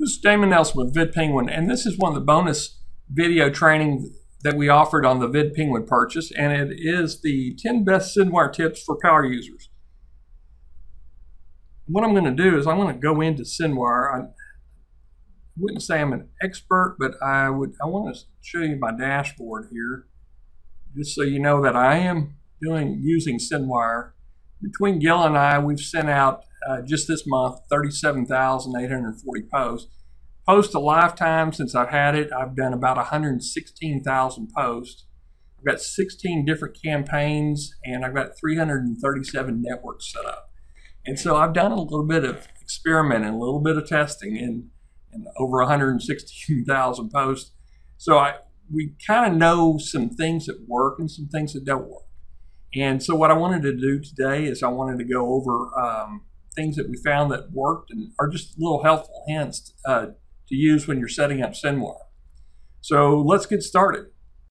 This is Damon Nelson with VidPenguin, and this is one of the bonus video training that we offered on the VidPenguin purchase, and it is the 10 best Syndwire tips for power users. What I'm going to do is I'm going to go into Syndwire. I wouldn't say I'm an expert, but I would. I want to show you my dashboard here, just so you know that I am doing using Syndwire. Between Gil and I, we've sent out uh, just this month, 37,840 posts. Post a lifetime since I've had it, I've done about 116,000 posts. I've got 16 different campaigns and I've got 337 networks set up. And so I've done a little bit of experimenting, a little bit of testing in, in over 116,000 posts. So I, we kind of know some things that work and some things that don't work. And so what I wanted to do today is I wanted to go over um, things that we found that worked and are just little helpful hints uh, to use when you're setting up Syndwire. So let's get started.